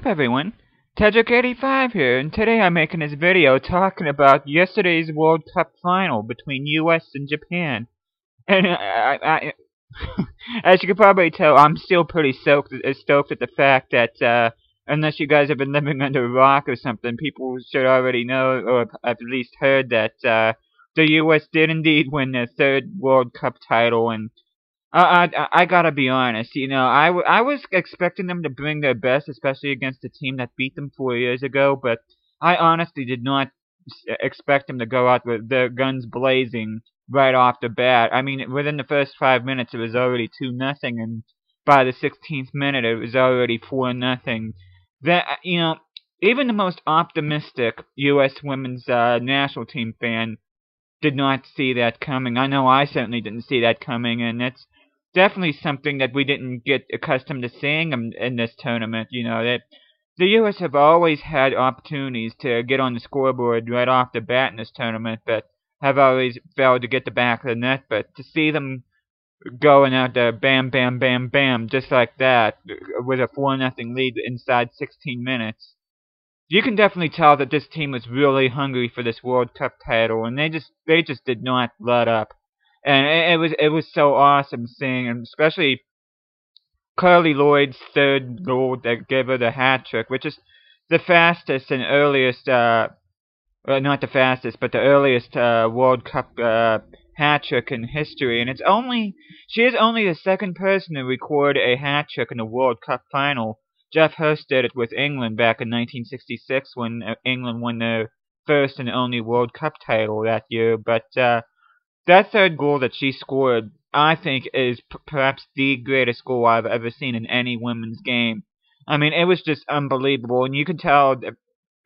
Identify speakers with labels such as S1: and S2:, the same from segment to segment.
S1: Up everyone? Tedrick85 here, and today I'm making this video talking about yesterday's World Cup final between US and Japan. And I, I, I as you can probably tell, I'm still pretty stoked, uh, stoked at the fact that, uh, unless you guys have been living under a rock or something, people should already know, or at least heard that, uh, the US did indeed win their third World Cup title, and I, I, I gotta be honest, you know, I, I was expecting them to bring their best, especially against a team that beat them four years ago, but I honestly did not expect them to go out with their guns blazing right off the bat. I mean, within the first five minutes, it was already 2 nothing, and by the 16th minute, it was already 4 nothing. That, you know, even the most optimistic U.S. women's uh, national team fan did not see that coming. I know I certainly didn't see that coming, and it's definitely something that we didn't get accustomed to seeing in, in this tournament. You know that the U.S. have always had opportunities to get on the scoreboard right off the bat in this tournament, but have always failed to get the back of the net. But to see them going out there, bam, bam, bam, bam, just like that, with a four nothing lead inside 16 minutes. You can definitely tell that this team was really hungry for this World Cup title, and they just they just did not let up and it, it was it was so awesome seeing, and especially Carli Lloyd's third goal that gave her the hat trick, which is the fastest and earliest, uh, well, not the fastest, but the earliest uh, World Cup uh, hat trick in history, and it's only she is only the second person to record a hat trick in a World Cup final. Geoff Hurst did it with England back in 1966 when uh, England won their first and only World Cup title that year, but uh, that third goal that she scored, I think, is perhaps the greatest goal I've ever seen in any women's game. I mean, it was just unbelievable, and you can tell, that,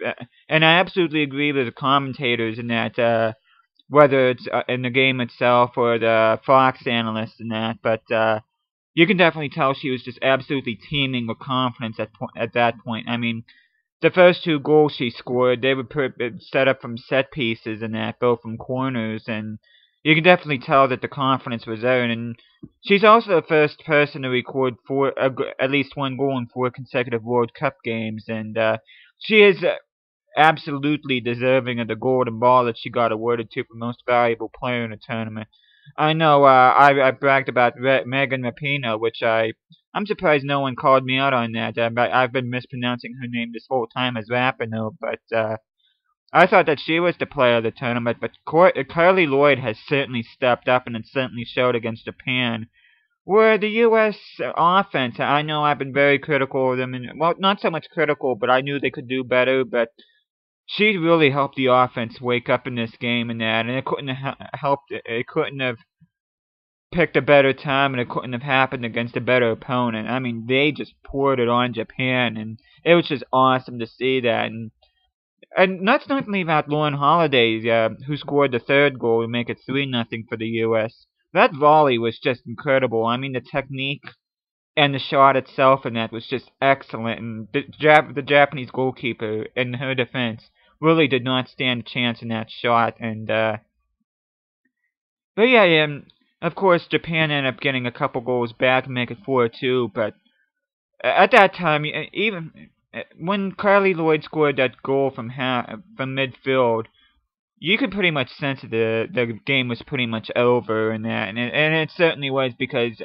S1: uh, and I absolutely agree with the commentators in that, uh, whether it's uh, in the game itself or the Fox analysts in that, but uh, you can definitely tell she was just absolutely teeming with confidence at po- at that point. I mean, the first two goals she scored, they were set up from set pieces and that, both from corners, and you can definitely tell that the confidence was there, and she's also the first person to record four, uh, at least one goal in four consecutive World Cup games, and uh, she is uh, absolutely deserving of the golden ball that she got awarded to for most valuable player in the tournament. I know uh, I, I bragged about Re Megan Rapinoe, which I I'm surprised no one called me out on that. Uh, I've been mispronouncing her name this whole time as Rapinoe, but uh, I thought that she was the player of the tournament, but Carli Lloyd has certainly stepped up and it certainly showed against Japan. Where the U.S. offense, I know I've been very critical of them, and well, not so much critical, but I knew they could do better. But she really helped the offense wake up in this game and that, and it couldn't have helped. It couldn't have picked a better time, and it couldn't have happened against a better opponent. I mean, they just poured it on Japan, and it was just awesome to see that. And and let's not leave out Lauren Holiday, uh, who scored the third goal to make it 3 nothing for the U.S. That volley was just incredible. I mean, the technique and the shot itself and that was just excellent. And the, Jap the Japanese goalkeeper, in her defense, really did not stand a chance in that shot. And, uh, but yeah, um, of course, Japan ended up getting a couple goals back and make it 4-2, but at that time, even when Carli Lloyd scored that goal from ha- from midfield, you could pretty much sense that the the game was pretty much over and that, and it, and it certainly was because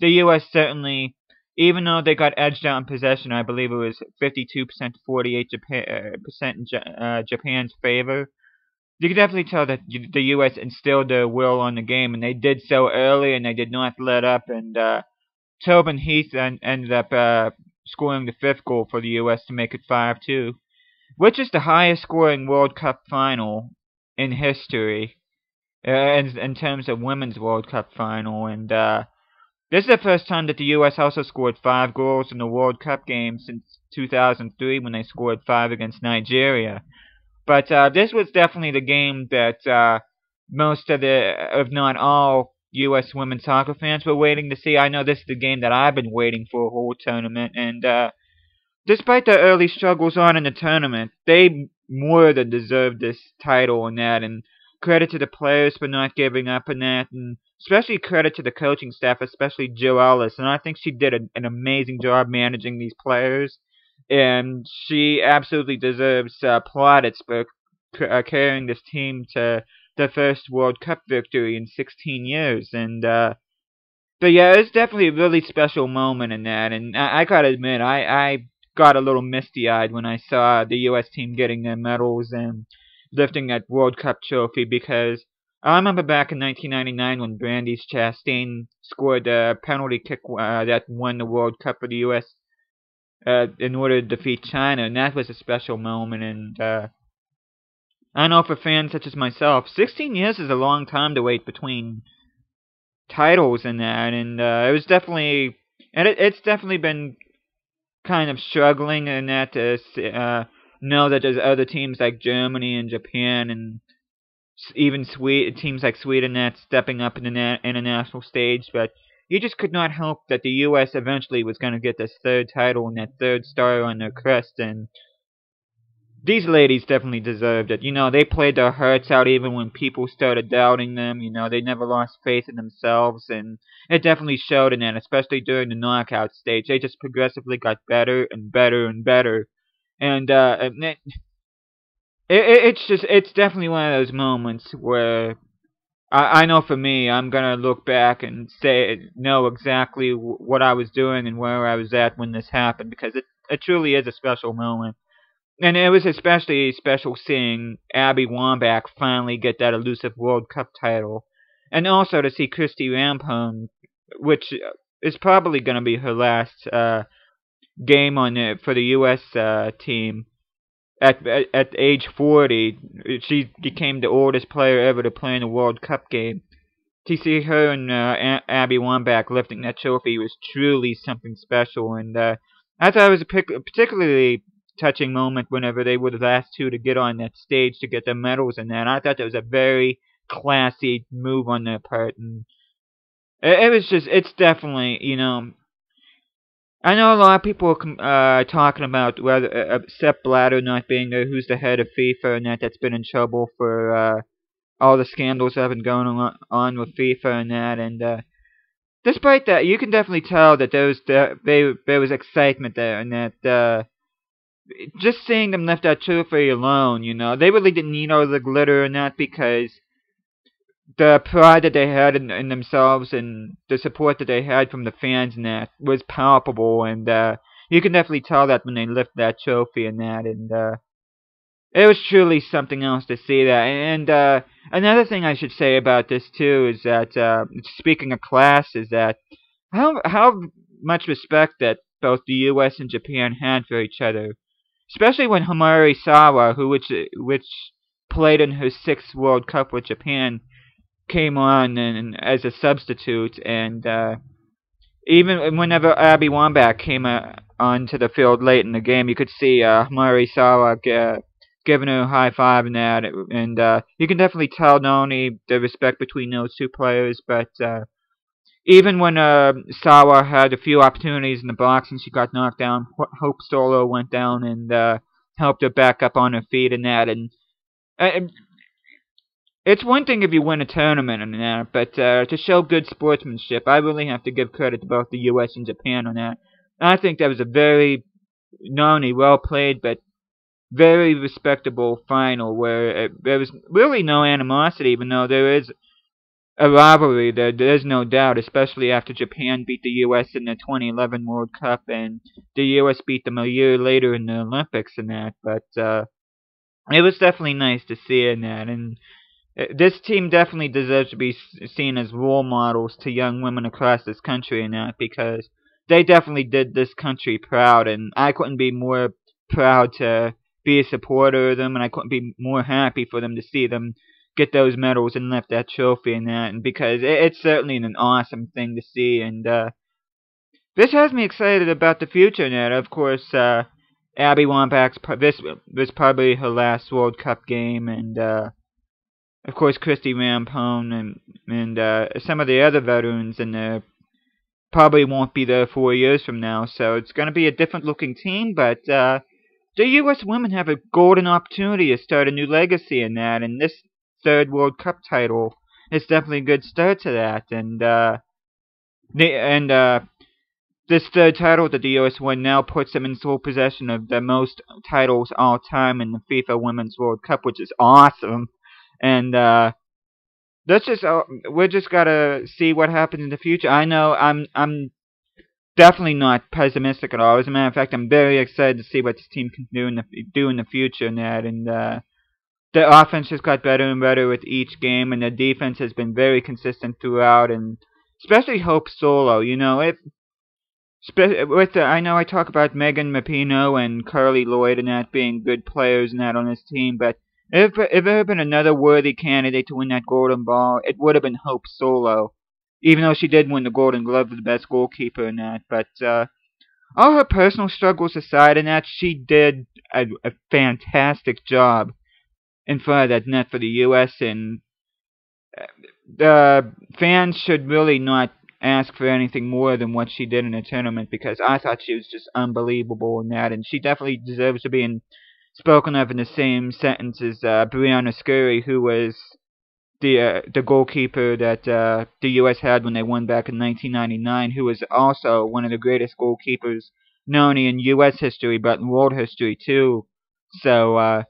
S1: the U.S. certainly, even though they got edged out in possession, I believe it was 52% to 48 Japan, uh, percent uh, Japan's favor. You could definitely tell that the U.S. instilled their will on the game, and they did so early, and they did not let up. And uh, Tobin Heath en- ended up uh, scoring the fifth goal for the U.S. to make it 5-2, which is the highest scoring World Cup final in history uh, in, in terms of women's World Cup final. And uh, this is the first time that the U.S. also scored five goals in the World Cup game since 2003 when they scored five against Nigeria. But uh, this was definitely the game that uh, most of the, if not all, U.S. women's soccer fans were waiting to see. I know this is the game that I've been waiting for a whole tournament, and uh, despite their early struggles on in the tournament, they more than deserved this title and that, and credit to the players for not giving up in that, and especially credit to the coaching staff, especially Jill Ellis, and I think she did a, an amazing job managing these players. and she absolutely deserves uh, plaudits for uh, carrying this team to the first World Cup victory in 16 years. And uh, but yeah, it's definitely a really special moment in that. And I, I gotta admit, I I got a little misty-eyed when I saw the U.S. team getting their medals and lifting that World Cup trophy because I remember back in 1999 when Brandie Chastain scored a penalty kick uh, that won the World Cup for the U.S. Uh, in order to defeat China, and that was a special moment. And uh, I know for fans such as myself, 16 years is a long time to wait between titles and that, and uh, it was definitely, and it, it's definitely been kind of struggling in that to uh, know that there's other teams like Germany and Japan and even Sweden, teams like Sweden that stepping up in the international stage, but you just could not help that the U.S. eventually was going to get this third title and that third star on their crest, and these ladies definitely deserved it. You know, they played their hearts out even when people started doubting them. You know, they never lost faith in themselves, and it definitely showed in that, especially during the knockout stage. They just progressively got better and better and better. And, uh, it, it, it's just, it's definitely one of those moments where I, I know for me, I'm gonna look back and say, know exactly what I was doing and where I was at when this happened, because it, it truly is a special moment. And it was especially special seeing Abby Wambach finally get that elusive World Cup title. And also to see Christie Rampone, which is probably going to be her last uh, game on it for the U.S. Uh, team. At, at at age 40, she became the oldest player ever to play in a World Cup game. To see her and uh, Abby Wambach lifting that trophy was truly something special, and uh, I thought it was a particularly touching moment whenever they were the last two to get on that stage to get their medals and that. I thought that was a very classy move on their part, and it, it was just, it's definitely, you know, I know a lot of people are uh, talking about whether uh, uh, Sepp Blatter not being there, who's the head of FIFA, and that that's been in trouble for uh, all the scandals that have been going on, with FIFA and that, and uh, despite that, you can definitely tell that there was there, there was excitement there, and that uh, just seeing them lift that trophy alone, you know, they really didn't need all the glitter and that because the pride that they had in, in themselves and the support that they had from the fans and that was palpable, and uh, you can definitely tell that when they lift that trophy and that, and uh, it was truly something else to see that. And uh, another thing I should say about this too is that, uh, speaking of class, is that how how much respect that both the U.S. and Japan had for each other especially when Homare Sawa, who which which played in her sixth World Cup with Japan, came on and, as a substitute, and uh, even whenever Abby Wambach came uh, onto the field late in the game, you could see uh, Sawa uh, giving her a high five and that, and uh, you can definitely tell not only the respect between those two players, but uh, even when uh, Sawa had a few opportunities in the box and she got knocked down, Hope Solo went down and uh, helped her back up on her feet and that. And uh, it's one thing if you win a tournament and that, but uh, to show good sportsmanship, I really have to give credit to both the U.S. and Japan on that. I think that was a very not only well played, but very respectable final where there was really no animosity, even though there is a rivalry there, there's no doubt, especially after Japan beat the U.S. in the 2011 World Cup and the U.S. beat them a year later in the Olympics and that. But uh, it was definitely nice to see in that, and uh, this team definitely deserves to be seen as role models to young women across this country and that because they definitely did this country proud, and I couldn't be more proud to be a supporter of them, and I couldn't be more happy for them to see them get those medals and lift that trophy and that, and because it, it's certainly an awesome thing to see, and uh, this has me excited about the future. And of course, uh, Abby Wambach's this was probably her last World Cup game, and uh, of course Christie Rampone and and uh, some of the other veterans in there probably won't be there four years from now. So it's going to be a different looking team, but uh, the U.S. women have a golden opportunity to start a new legacy in that, and this third World Cup title. It's definitely a good start to that. And uh, and uh, this third title that the U.S. won now puts them in sole possession of the most titles all time in the FIFA Women's World Cup, which is awesome. And uh, let's just uh, we just gotta see what happens in the future. I know I'm I'm definitely not pessimistic at all. As a matter of fact, I'm very excited to see what this team can do in the do in the future and that. And uh, the offense just got better and better with each game, and the defense has been very consistent throughout. And especially Hope Solo, you know, if with the, I know I talk about Megan Rapinoe and Carli Lloyd and that being good players and that on this team, but if if there had been another worthy candidate to win that Golden Ball, it would have been Hope Solo even though she did win the Golden Glove for the best goalkeeper in that. But uh, all her personal struggles aside, in that she did a, a fantastic job in front of that net for the U.S. and uh, the fans should really not ask for anything more than what she did in the tournament because I thought she was just unbelievable in that, and she definitely deserves to be in, spoken of in the same sentence as uh, Briana Scurry, who was the uh, the goalkeeper that uh, the U.S. had when they won back in 1999, who was also one of the greatest goalkeepers not only in U.S. history but in world history too. So, uh,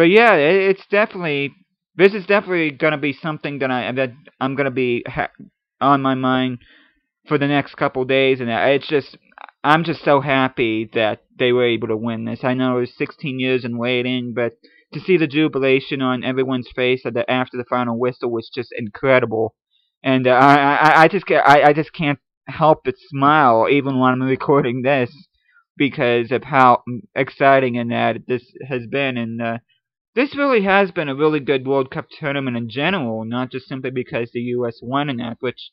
S1: but yeah, it, it's definitely this is definitely gonna be something that I that I'm gonna be on my mind for the next couple days, and it's just I'm just so happy that they were able to win this. I know it was 16 years in waiting, but to see the jubilation on everyone's face the, after the final whistle was just incredible. And uh, I, I, I just I, I just can't help but smile even when I'm recording this because of how exciting and that this has been. And uh, this really has been a really good World Cup tournament in general, not just simply because the U.S. won in that, which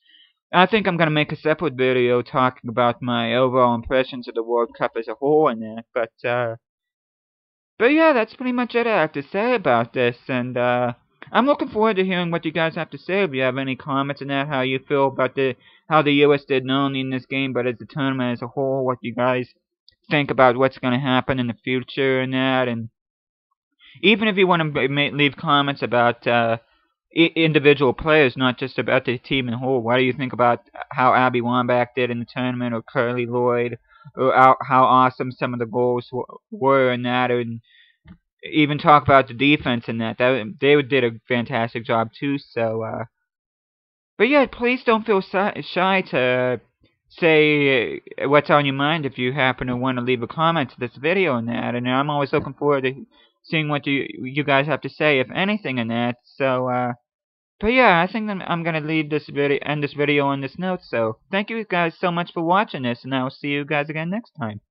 S1: I think I'm going to make a separate video talking about my overall impressions of the World Cup as a whole in that. But uh, but yeah, that's pretty much it I have to say about this, and uh, I'm looking forward to hearing what you guys have to say. If you have any comments on that, how you feel about the how the U.S. did not only in this game, but as the tournament as a whole, what you guys think about what's going to happen in the future and that, and even if you want to leave comments about uh, individual players, not just about the team in whole. What do you think about how Abby Wambach did in the tournament, or Carli Lloyd, or how awesome some of the goals were in that, and even talk about the defense in that. That they did a fantastic job too. So, uh, but yeah, please don't feel shy to say what's on your mind if you happen to want to leave a comment to this video and that. And I'm always looking forward to seeing what you you guys have to say, if anything, in that. So, uh, but yeah, I think I'm gonna leave this video, end this video on this note. So, thank you guys so much for watching this, and I'll see you guys again next time.